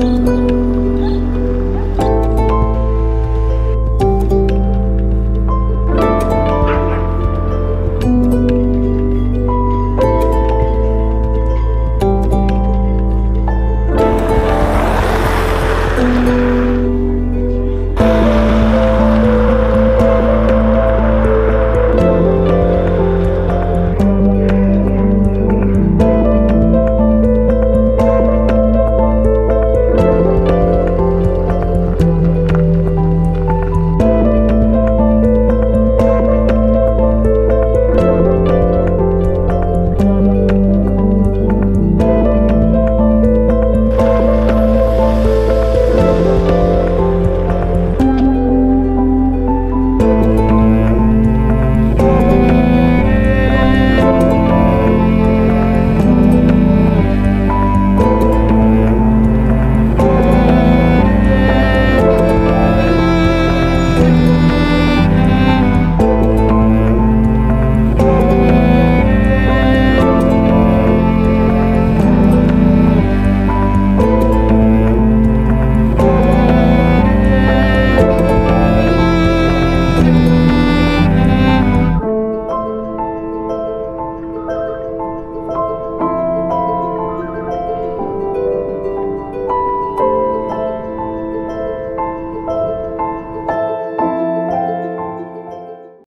うん。